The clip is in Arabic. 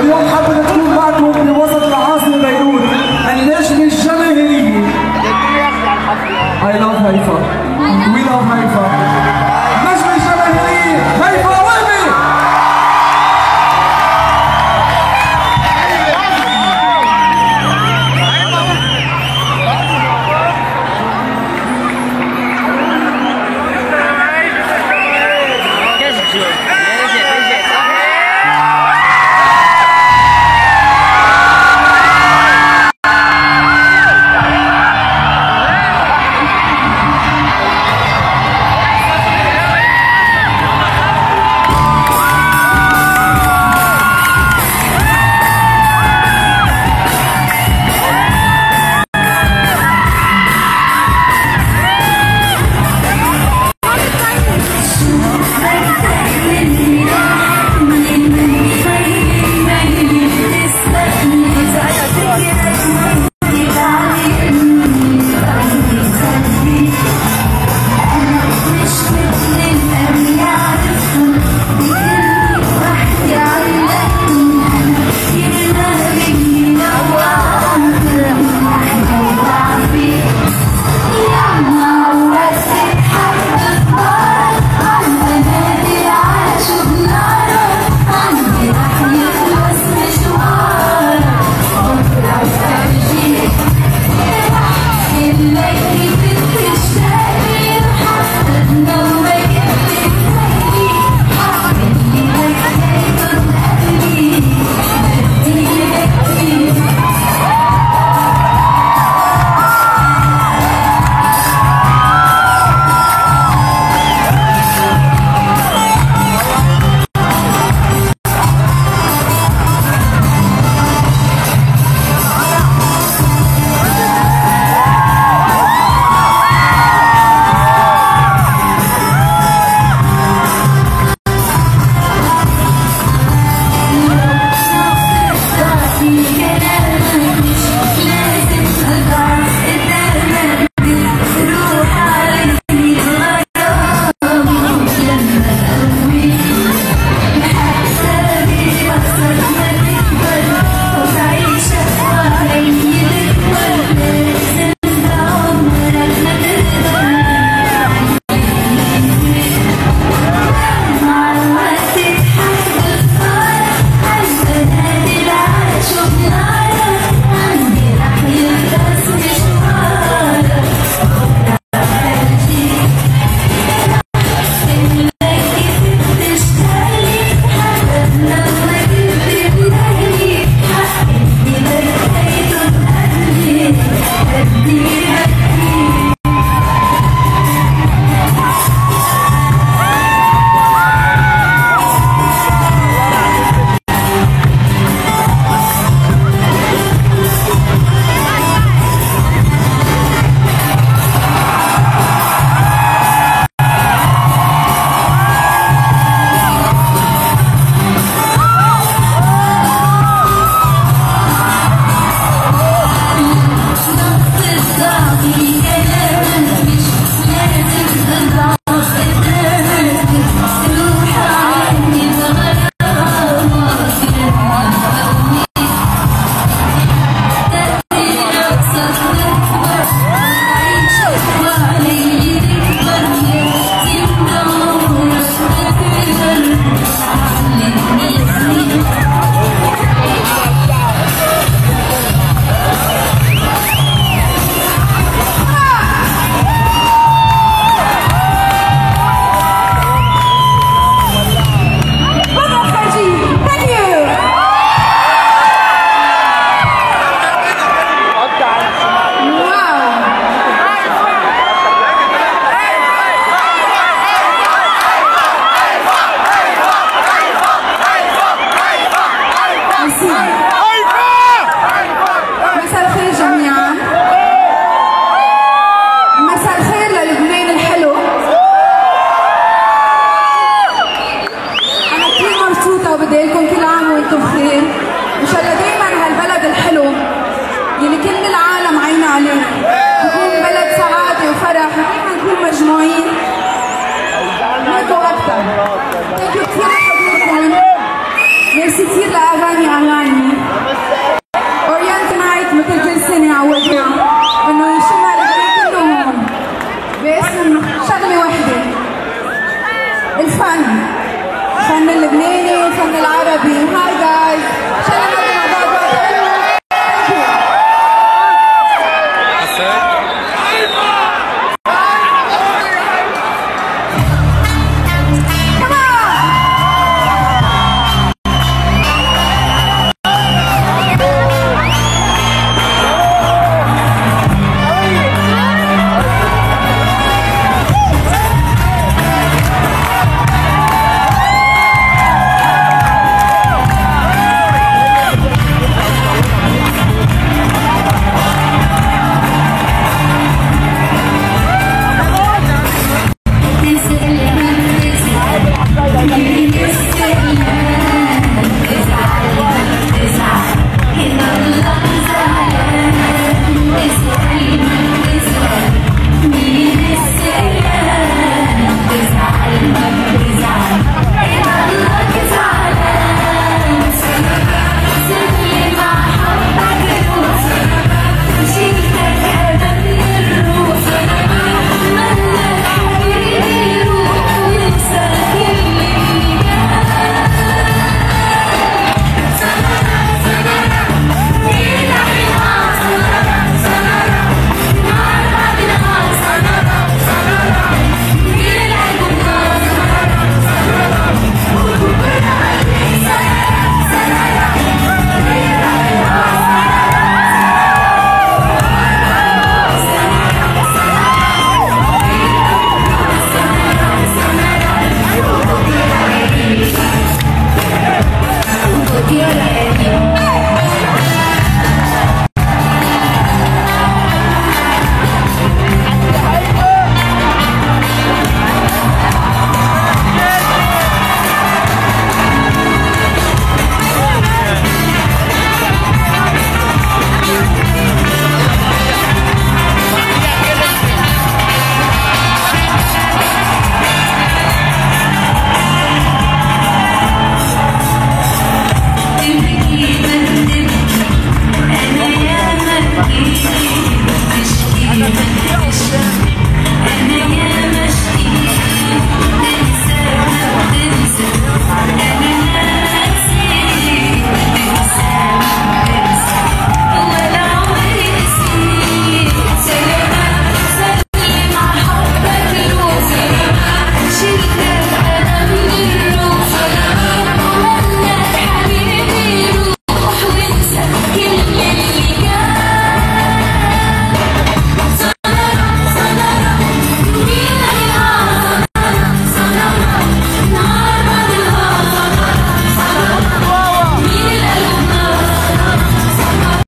واليوم حابب تكون معكم بوسط العاصمة بيروت. النجمة الجماهيرية I love هيفا We love هيفا Thank الفن الفن اللبناني الفن العربي هاي جايز شغلة